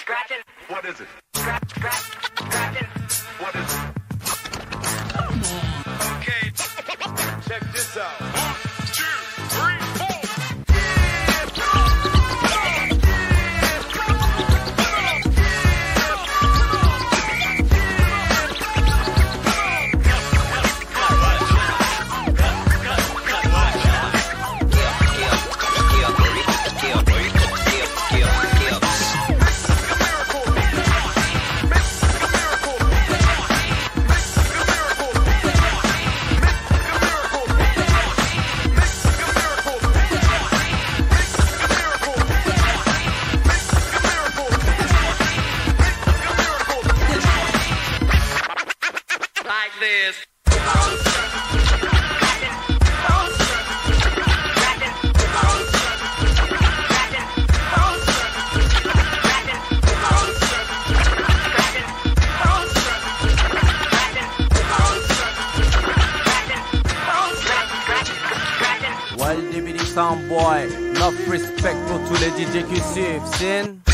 Scratching. What is it? Scratch, scratch, scratching. What is it? Oh, this. Well, DBD Soundboy, enough respect pour tous les DJ qui suivent, Sin.